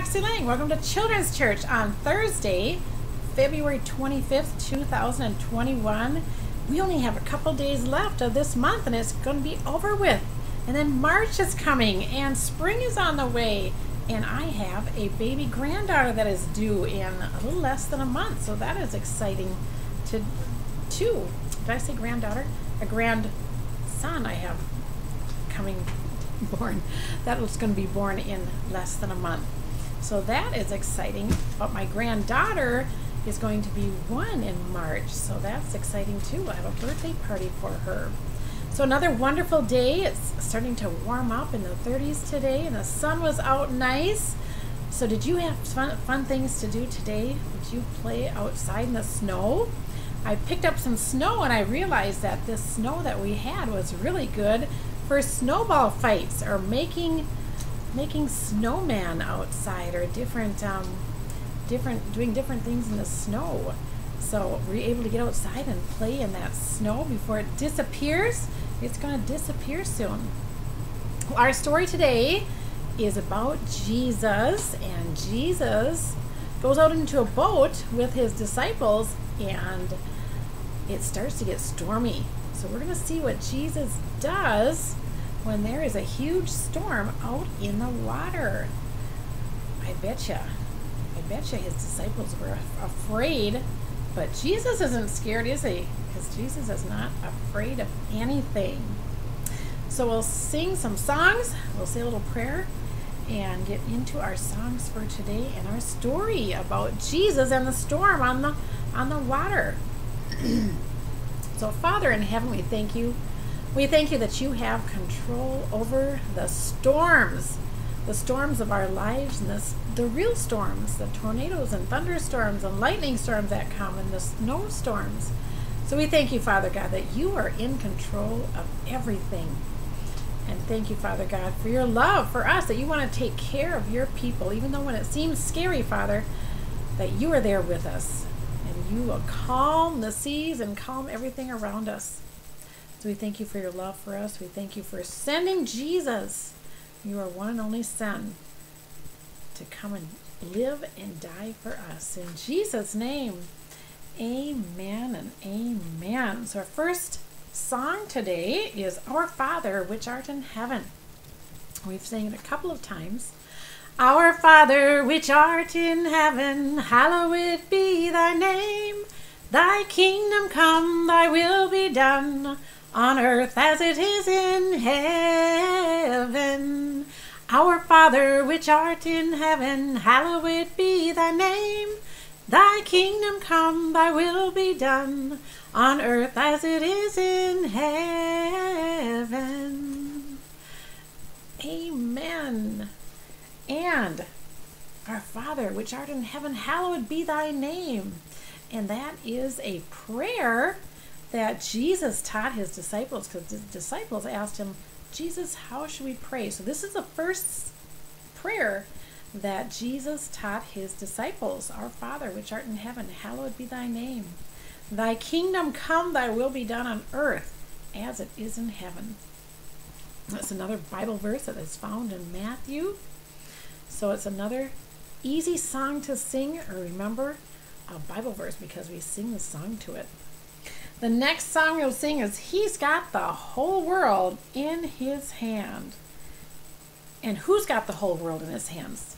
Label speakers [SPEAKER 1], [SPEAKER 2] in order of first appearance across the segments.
[SPEAKER 1] Lange. Welcome to Children's Church on Thursday, February 25th, 2021. We only have a couple days left of this month and it's going to be over with. And then March is coming and spring is on the way. And I have a baby granddaughter that is due in a little less than a month. So that is exciting to, too. Did I say granddaughter? A grandson I have coming born. That was going to be born in less than a month. So that is exciting. But my granddaughter is going to be one in March. So that's exciting too. I have a birthday party for her. So another wonderful day. It's starting to warm up in the 30s today and the sun was out nice. So did you have fun, fun things to do today? Did you play outside in the snow? I picked up some snow and I realized that this snow that we had was really good for snowball fights or making making snowman outside or different um, different doing different things in the snow. So we're able to get outside and play in that snow before it disappears. It's going to disappear soon. Our story today is about Jesus, and Jesus goes out into a boat with his disciples, and it starts to get stormy. So we're going to see what Jesus does when there is a huge storm out in the water. I betcha. I betcha his disciples were afraid, but Jesus isn't scared, is he? Because Jesus is not afraid of anything. So we'll sing some songs, we'll say a little prayer, and get into our songs for today and our story about Jesus and the storm on the on the water. so Father in heaven, we thank you we thank you that you have control over the storms, the storms of our lives, and the, the real storms, the tornadoes and thunderstorms and lightning storms that come, and the snowstorms. So we thank you, Father God, that you are in control of everything. And thank you, Father God, for your love for us, that you want to take care of your people, even though when it seems scary, Father, that you are there with us. And you will calm the seas and calm everything around us. So we thank you for your love for us. We thank you for sending Jesus, your one and only Son, to come and live and die for us. In Jesus' name, amen and amen. So our first song today is Our Father, which art in heaven. We've sang it a couple of times. Our Father, which art in heaven, hallowed be thy name. Thy kingdom come, thy will be done on earth as it is in heaven. Our Father, which art in heaven, hallowed be thy name. Thy kingdom come, thy will be done, on earth as it is in heaven. Amen. And our Father, which art in heaven, hallowed be thy name. And that is a prayer that Jesus taught his disciples because the disciples asked him, Jesus, how should we pray? So this is the first prayer that Jesus taught his disciples Our Father, which art in heaven, hallowed be thy name. Thy kingdom come, thy will be done on earth as it is in heaven. That's another Bible verse that is found in Matthew. So it's another easy song to sing or remember a Bible verse because we sing the song to it. The next song we'll sing is He's Got the Whole World in His Hand. And who's got the whole world in his hands?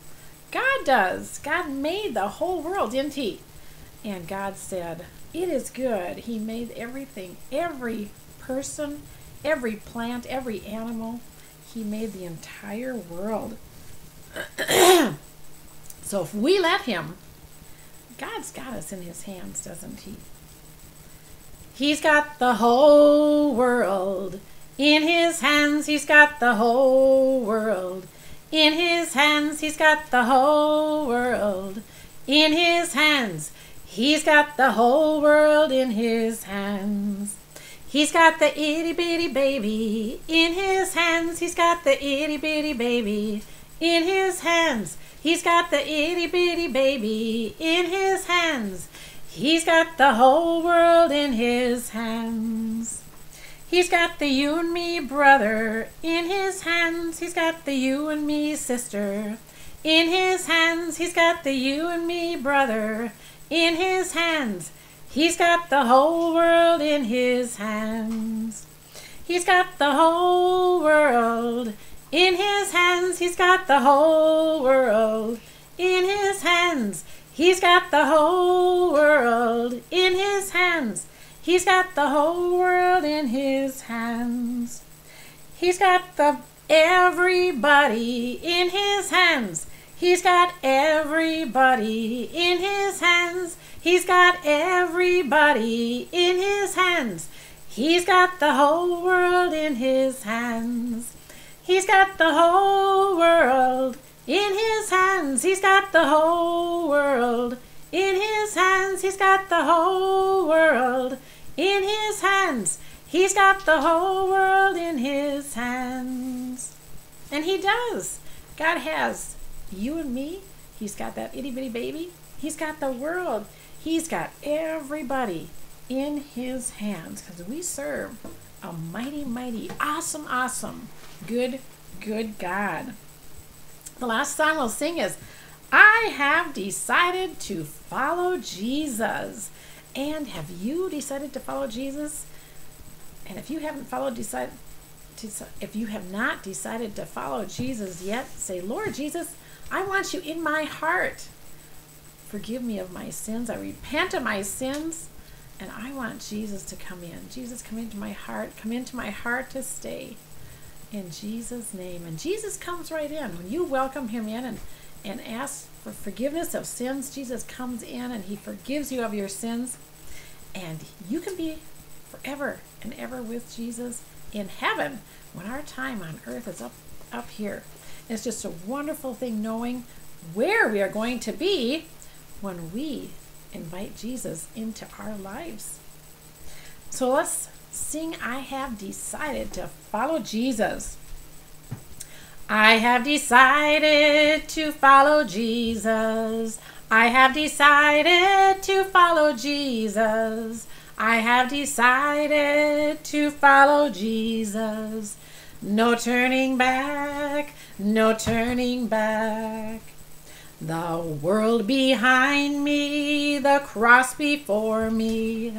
[SPEAKER 1] God does. God made the whole world, didn't he? And God said, It is good. He made everything, every person, every plant, every animal. He made the entire world. so if we let Him, God's got us in His hands, doesn't He? He's got the whole world in his hands. He's got the whole world in his hands. He's got the whole world in his hands. He's got the whole world in his hands. He's got the itty bitty baby in his hands. He's got the itty bitty baby in his hands. He's got the itty bitty baby in his hands. He's got the whole world in his hands. He's got the you and me brother in his hands. He's got the you and me sister In his hands, he's got the you and me, brother. In his hands, he's got the whole world in his hands. He's got the whole world in his hands. He's got the whole world in his hands. He's got the whole world in his hands. He's got the whole world in his hands. He's got the everybody in his hands. He's got everybody in his hands. He's got everybody in his hands. He's got the whole world in his hands. He's got the whole world in his hands. He's got the whole world in his hands. He's got the whole world in his hands. He's got the whole world in his hands. And he does. God has you and me. He's got that itty bitty baby. He's got the world. He's got everybody in his hands because we serve a mighty, mighty, awesome, awesome, good, good God. The last song we'll sing is I have decided to follow Jesus. And have you decided to follow Jesus? And if you haven't followed, decide, if you have not decided to follow Jesus yet, say, Lord Jesus, I want you in my heart. Forgive me of my sins. I repent of my sins. And I want Jesus to come in. Jesus, come into my heart. Come into my heart to stay in Jesus' name. And Jesus comes right in. When you welcome him in and, and ask for forgiveness of sins, Jesus comes in and he forgives you of your sins. And you can be forever and ever with Jesus in heaven when our time on earth is up, up here. It's just a wonderful thing knowing where we are going to be when we invite Jesus into our lives. So let's sing I have decided to follow Jesus. I have decided to follow Jesus. I have decided to follow Jesus. I have decided to follow Jesus. No turning back, no turning back. The world behind me, the cross before me.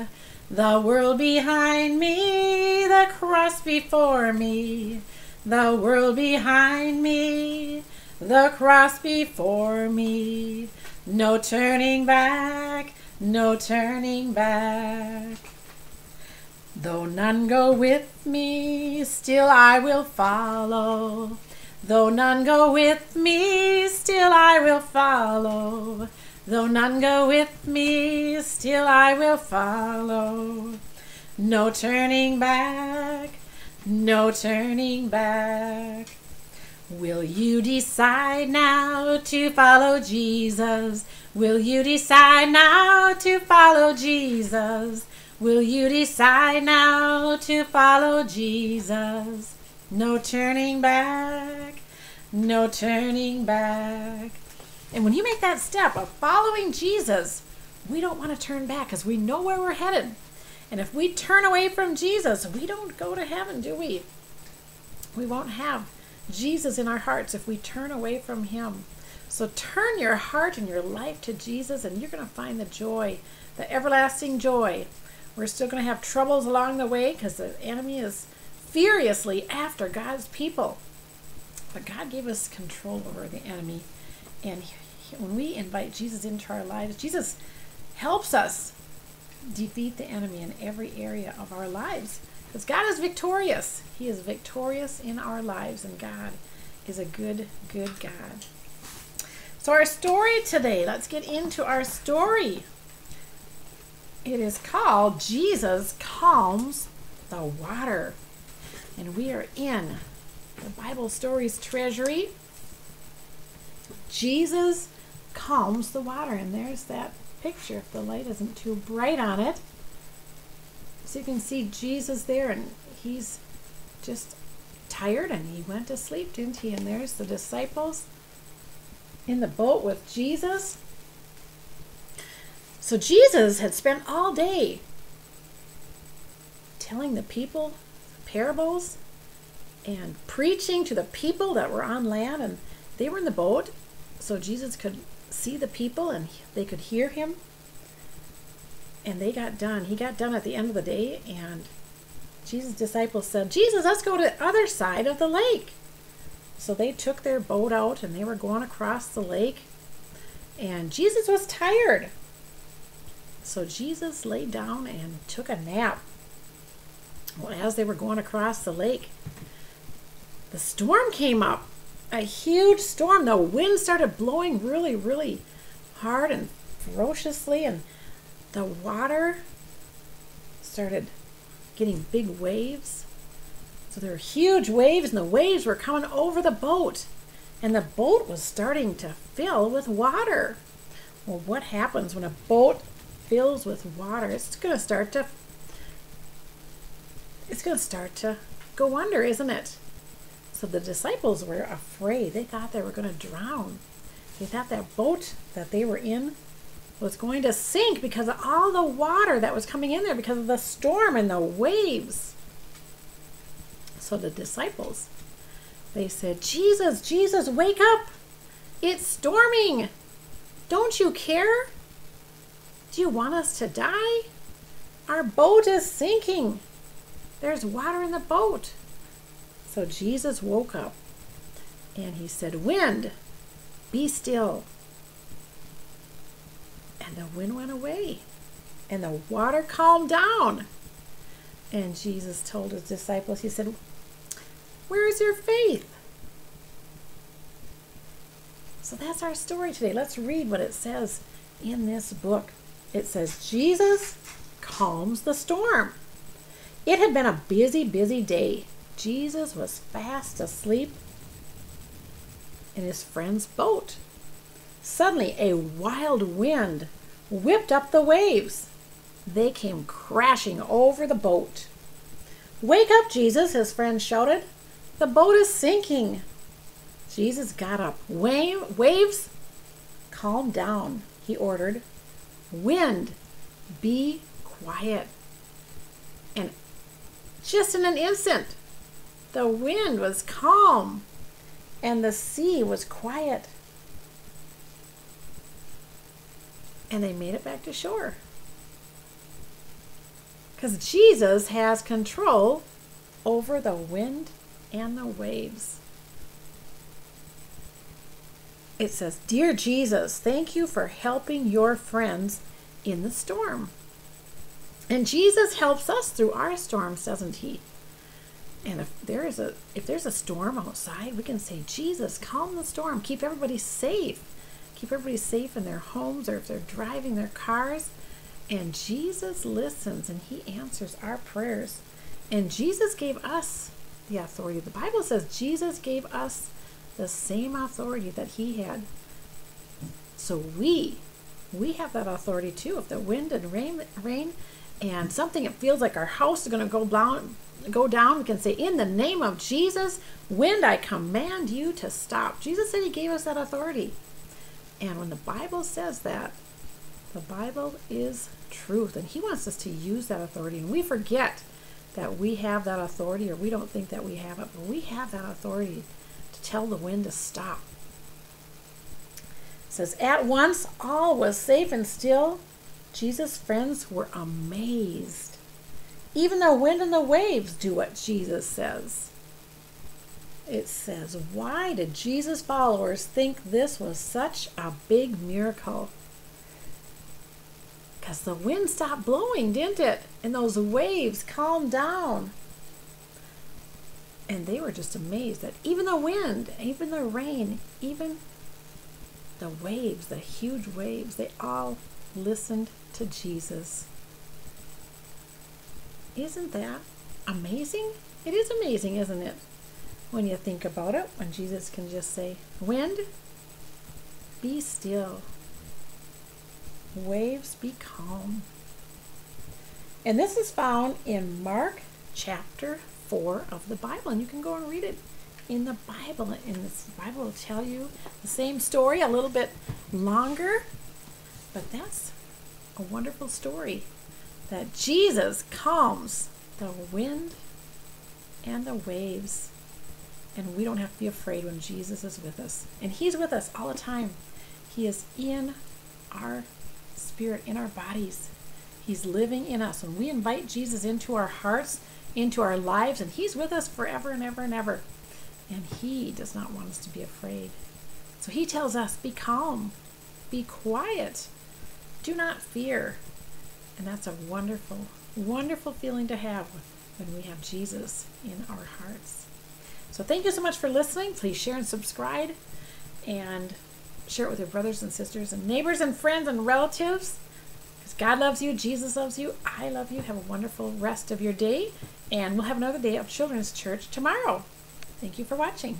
[SPEAKER 1] The world behind me, the cross before me. The world behind me, the cross before me. No turning back, no turning back. Though none go with me, still I will follow. Though none go with me, still I will follow. Though none go with me, still I will follow. No turning back, no turning back. Will you decide now to follow Jesus? Will you decide now to follow Jesus? Will you decide now to follow Jesus? No turning back, no turning back. And when you make that step of following Jesus, we don't want to turn back because we know where we're headed. And if we turn away from Jesus, we don't go to heaven, do we? We won't have Jesus in our hearts if we turn away from Him. So turn your heart and your life to Jesus, and you're going to find the joy, the everlasting joy. We're still going to have troubles along the way because the enemy is furiously after God's people. But God gave us control over the enemy. And when we invite Jesus into our lives, Jesus helps us defeat the enemy in every area of our lives. Because God is victorious. He is victorious in our lives, and God is a good, good God. So, our story today, let's get into our story. It is called Jesus Calms the Water. And we are in the Bible Stories Treasury. Jesus calms the water. And there's that picture if the light isn't too bright on it. So you can see Jesus there, and he's just tired and he went to sleep, didn't he? And there's the disciples in the boat with Jesus. So Jesus had spent all day telling the people parables and preaching to the people that were on land, and they were in the boat. so Jesus could see the people and they could hear him. And they got done. He got done at the end of the day, and Jesus' disciples said, Jesus, let's go to the other side of the lake. So they took their boat out and they were going across the lake. And Jesus was tired. So Jesus laid down and took a nap. Well, as they were going across the lake, the storm came up. A huge storm. The wind started blowing really, really hard and ferociously, and the water started getting big waves. So there were huge waves, and the waves were coming over the boat, and the boat was starting to fill with water. Well, what happens when a boat fills with water? It's going to start to it's going to start to go under, isn't it? So the disciples were afraid. They thought they were going to drown. They thought that boat that they were in was going to sink because of all the water that was coming in there because of the storm and the waves. So the disciples, they said, Jesus, Jesus, wake up. It's storming. Don't you care? Do you want us to die? Our boat is sinking. There's water in the boat. So Jesus woke up and he said, Wind, be still. And the wind went away and the water calmed down. And Jesus told his disciples, He said, Where is your faith? So that's our story today. Let's read what it says in this book. It says, Jesus calms the storm. It had been a busy, busy day. Jesus was fast asleep in his friend's boat. Suddenly, a wild wind whipped up the waves. They came crashing over the boat. Wake up, Jesus, his friend shouted. The boat is sinking. Jesus got up. Wave, waves, calm down, he ordered. Wind, be quiet. And just in an instant, the wind was calm and the sea was quiet. And they made it back to shore. Because Jesus has control over the wind and the waves. It says, Dear Jesus, thank you for helping your friends in the storm. And Jesus helps us through our storms, doesn't he? And if there is a if there's a storm outside, we can say, Jesus, calm the storm. Keep everybody safe. Keep everybody safe in their homes or if they're driving their cars. And Jesus listens and he answers our prayers. And Jesus gave us the authority. The Bible says Jesus gave us the same authority that he had. So we we have that authority too. If the wind and rain rain and something it feels like our house is going to go down go down. We can say in the name of jesus wind i command you to stop. Jesus said he gave us that authority. And when the bible says that the bible is truth and he wants us to use that authority. And we forget that we have that authority or we don't think that we have it but we have that authority to tell the wind to stop. It says at once all was safe and still Jesus' friends were amazed. Even the wind and the waves do what Jesus says. It says, Why did Jesus' followers think this was such a big miracle? Because the wind stopped blowing, didn't it? And those waves calmed down. And they were just amazed that even the wind, even the rain, even the waves, the huge waves, they all listened to Jesus. Isn't that amazing? It is amazing, isn't it? When you think about it, when Jesus can just say, Wind, be still. Waves, be calm. And this is found in Mark chapter 4 of the Bible. And you can go and read it in the Bible. And this Bible will tell you the same story, a little bit longer. But that's a wonderful story that Jesus calms the wind and the waves. And we don't have to be afraid when Jesus is with us. And He's with us all the time. He is in our spirit, in our bodies. He's living in us. When we invite Jesus into our hearts, into our lives, and He's with us forever and ever and ever. And He does not want us to be afraid. So He tells us be calm, be quiet, do not fear. And that's a wonderful, wonderful feeling to have when we have Jesus in our hearts. So thank you so much for listening. Please share and subscribe and share it with your brothers and sisters and neighbors and friends and relatives. Because God loves you, Jesus loves you, I love you. Have a wonderful rest of your day. And we'll have another day of Children's Church tomorrow. Thank you for watching.